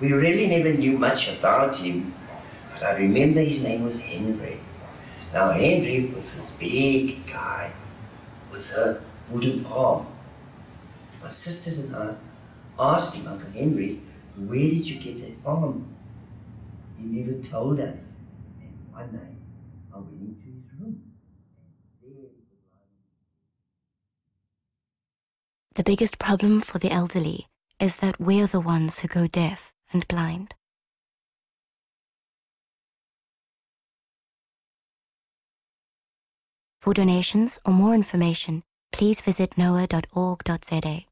We really never knew much about him, but I remember his name was Henry. Now, Henry was this big guy with a wooden arm. My sisters and I asked him, Uncle Henry, where did you get that arm? He never told us. And one night, I went into his room. The biggest problem for the elderly is that we're the ones who go deaf and blind. For donations or more information, please visit noah.org.za.